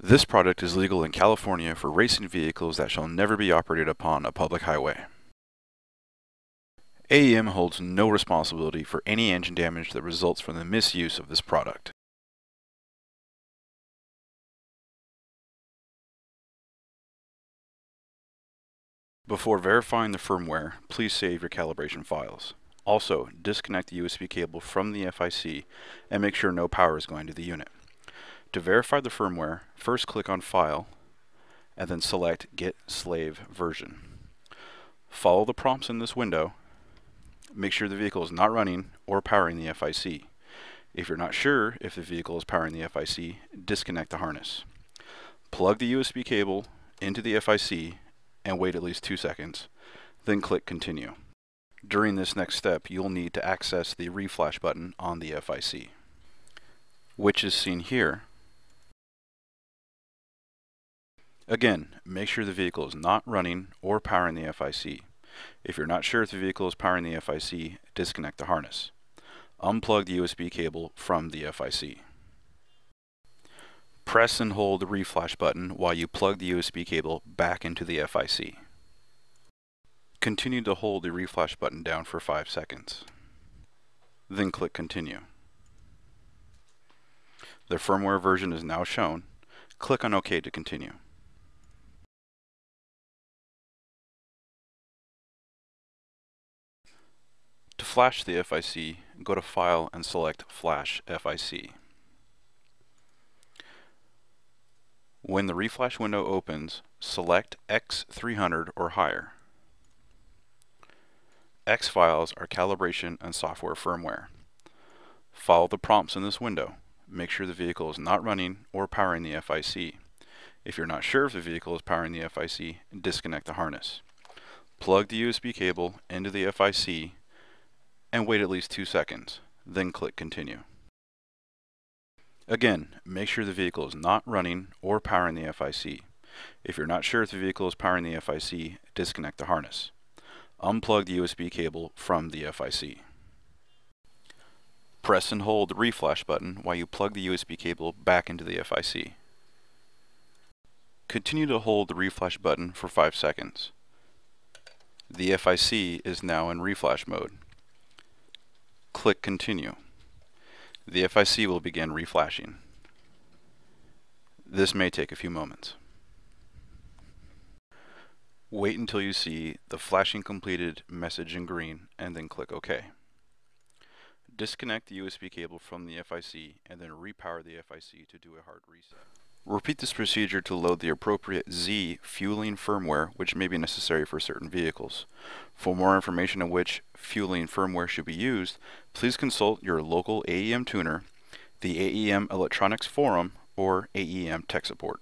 This product is legal in California for racing vehicles that shall never be operated upon a public highway. AEM holds no responsibility for any engine damage that results from the misuse of this product. Before verifying the firmware, please save your calibration files. Also, disconnect the USB cable from the FIC and make sure no power is going to the unit. To verify the firmware, first click on File and then select Get Slave Version. Follow the prompts in this window. Make sure the vehicle is not running or powering the FIC. If you're not sure if the vehicle is powering the FIC, disconnect the harness. Plug the USB cable into the FIC and wait at least two seconds, then click Continue. During this next step, you'll need to access the reflash button on the FIC, which is seen here. Again, make sure the vehicle is not running or powering the FIC. If you're not sure if the vehicle is powering the FIC, disconnect the harness. Unplug the USB cable from the FIC. Press and hold the reflash button while you plug the USB cable back into the FIC. Continue to hold the reflash button down for 5 seconds. Then click Continue. The firmware version is now shown. Click on OK to continue. To flash the FIC, go to File and select Flash FIC. When the reflash window opens, select X300 or higher. X files are calibration and software firmware. Follow the prompts in this window. Make sure the vehicle is not running or powering the FIC. If you're not sure if the vehicle is powering the FIC, disconnect the harness. Plug the USB cable into the FIC and wait at least two seconds, then click Continue. Again, make sure the vehicle is not running or powering the FIC. If you're not sure if the vehicle is powering the FIC, disconnect the harness. Unplug the USB cable from the FIC. Press and hold the reflash button while you plug the USB cable back into the FIC. Continue to hold the reflash button for 5 seconds. The FIC is now in reflash mode. Click Continue the FIC will begin reflashing. This may take a few moments. Wait until you see the flashing completed message in green and then click OK. Disconnect the USB cable from the FIC and then repower the FIC to do a hard reset. Repeat this procedure to load the appropriate Z fueling firmware which may be necessary for certain vehicles. For more information on which fueling firmware should be used, please consult your local AEM tuner, the AEM Electronics Forum, or AEM Tech Support.